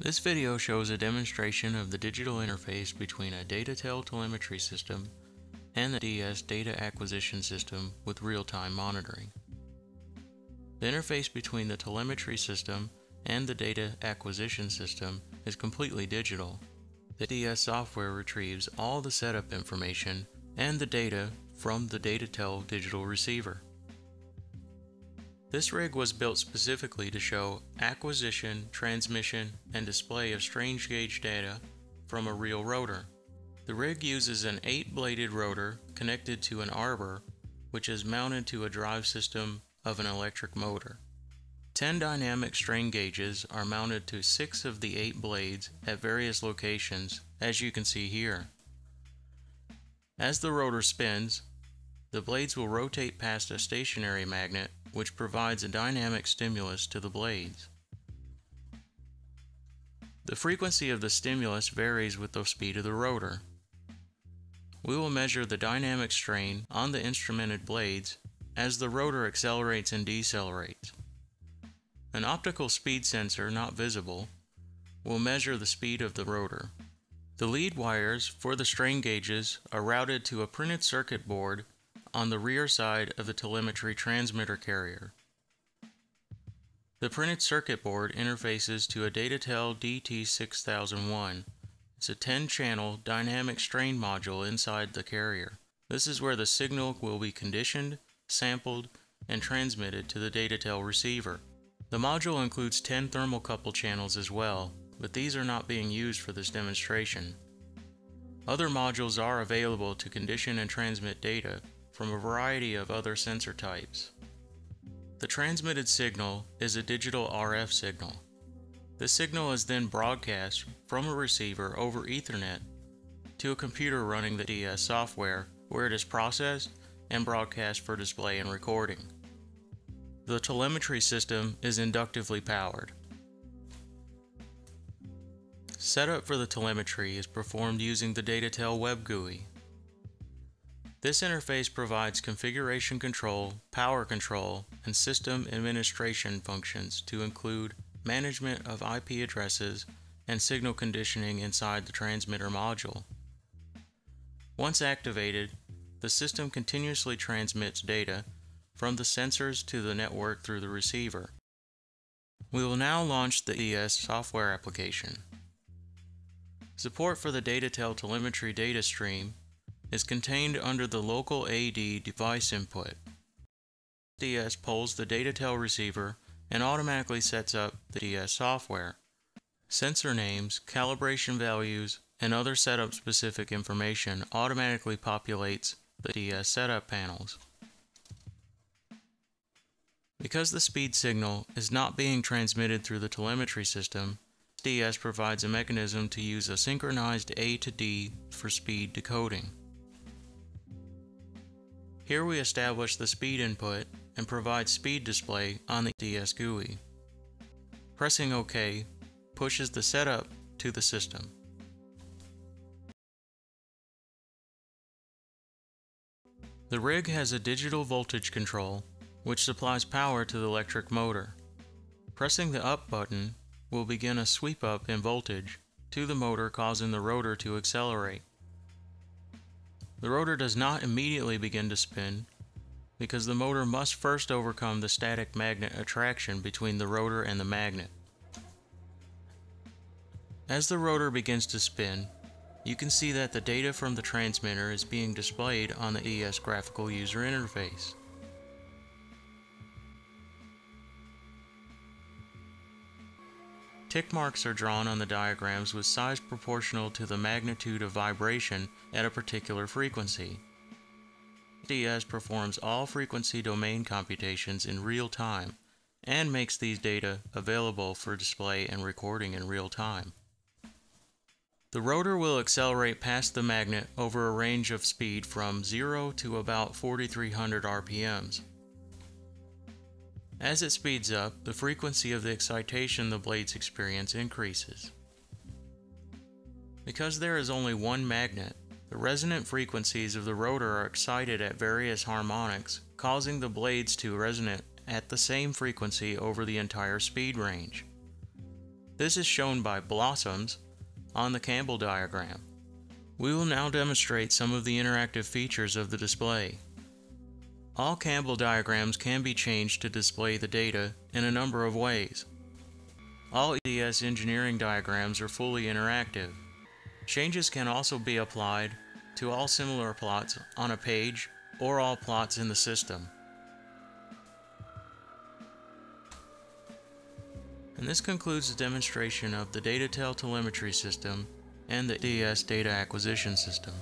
This video shows a demonstration of the digital interface between a DataTel telemetry system and the DS data acquisition system with real-time monitoring. The interface between the telemetry system and the data acquisition system is completely digital. The DS software retrieves all the setup information and the data from the DataTel digital receiver. This rig was built specifically to show acquisition, transmission, and display of strain gauge data from a real rotor. The rig uses an 8-bladed rotor connected to an arbor which is mounted to a drive system of an electric motor. 10 dynamic strain gauges are mounted to 6 of the 8 blades at various locations as you can see here. As the rotor spins, the blades will rotate past a stationary magnet which provides a dynamic stimulus to the blades. The frequency of the stimulus varies with the speed of the rotor. We will measure the dynamic strain on the instrumented blades as the rotor accelerates and decelerates. An optical speed sensor not visible will measure the speed of the rotor. The lead wires for the strain gauges are routed to a printed circuit board on the rear side of the telemetry transmitter carrier. The printed circuit board interfaces to a Datatel DT6001. It's a 10-channel dynamic strain module inside the carrier. This is where the signal will be conditioned, sampled, and transmitted to the Datatel receiver. The module includes 10 thermocouple channels as well, but these are not being used for this demonstration. Other modules are available to condition and transmit data, from a variety of other sensor types. The transmitted signal is a digital RF signal. The signal is then broadcast from a receiver over Ethernet to a computer running the DS software where it is processed and broadcast for display and recording. The telemetry system is inductively powered. Setup for the telemetry is performed using the Datatel Web GUI. This interface provides configuration control, power control, and system administration functions to include management of IP addresses and signal conditioning inside the transmitter module. Once activated, the system continuously transmits data from the sensors to the network through the receiver. We will now launch the DS software application. Support for the Datatel telemetry data stream is contained under the local AD device input. DS pulls the Datatel receiver and automatically sets up the DS software. Sensor names, calibration values, and other setup specific information automatically populates the DS setup panels. Because the speed signal is not being transmitted through the telemetry system, DS provides a mechanism to use a synchronized A to D for speed decoding. Here we establish the speed input and provide speed display on the DS GUI. Pressing OK pushes the setup to the system. The rig has a digital voltage control which supplies power to the electric motor. Pressing the up button will begin a sweep up in voltage to the motor causing the rotor to accelerate. The rotor does not immediately begin to spin because the motor must first overcome the static magnet attraction between the rotor and the magnet. As the rotor begins to spin, you can see that the data from the transmitter is being displayed on the DS graphical user interface. Tick marks are drawn on the diagrams with size proportional to the magnitude of vibration at a particular frequency. DS performs all frequency domain computations in real time and makes these data available for display and recording in real time. The rotor will accelerate past the magnet over a range of speed from 0 to about 4300 RPMs. As it speeds up, the frequency of the excitation the blades experience increases. Because there is only one magnet, the resonant frequencies of the rotor are excited at various harmonics, causing the blades to resonate at the same frequency over the entire speed range. This is shown by blossoms on the Campbell diagram. We will now demonstrate some of the interactive features of the display. All Campbell diagrams can be changed to display the data in a number of ways. All EDS engineering diagrams are fully interactive. Changes can also be applied to all similar plots on a page or all plots in the system. And this concludes the demonstration of the DataTel telemetry system and the DS data acquisition system.